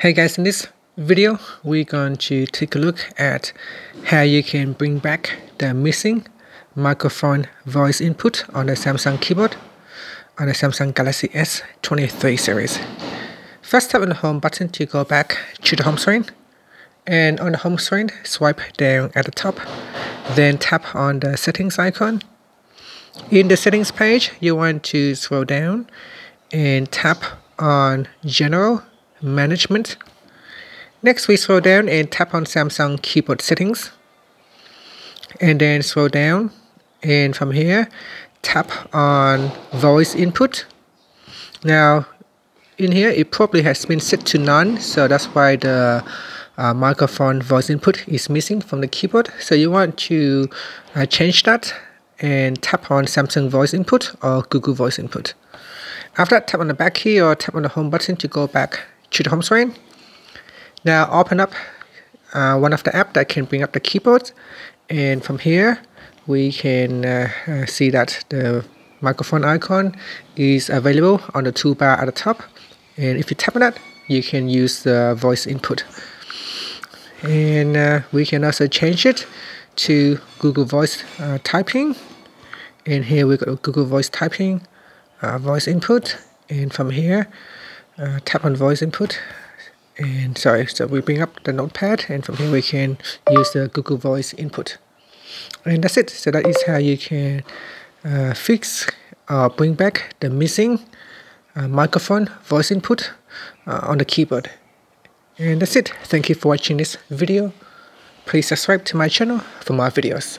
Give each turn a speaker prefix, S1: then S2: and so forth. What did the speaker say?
S1: Hey guys, in this video, we're going to take a look at how you can bring back the missing microphone voice input on the Samsung keyboard on the Samsung Galaxy S23 series. First tap on the home button to go back to the home screen and on the home screen swipe down at the top then tap on the settings icon. In the settings page you want to scroll down and tap on general management. Next, we scroll down and tap on Samsung keyboard settings. And then scroll down and from here, tap on voice input. Now, in here, it probably has been set to none, so that's why the uh, microphone voice input is missing from the keyboard. So you want to uh, change that and tap on Samsung voice input or Google voice input. After that, tap on the back key or tap on the home button to go back to the home screen. Now open up uh, one of the app that can bring up the keyboard and from here we can uh, uh, see that the microphone icon is available on the toolbar at the top. And if you tap on that you can use the voice input. And uh, we can also change it to Google Voice uh, typing. And here we got Google Voice typing uh, voice input. And from here uh, tap on voice input. And sorry so we bring up the notepad and from here we can use the Google Voice input. And that's it. So that is how you can uh, fix or bring back the missing uh, microphone voice input uh, on the keyboard. And that's it. Thank you for watching this video. Please subscribe to my channel for more videos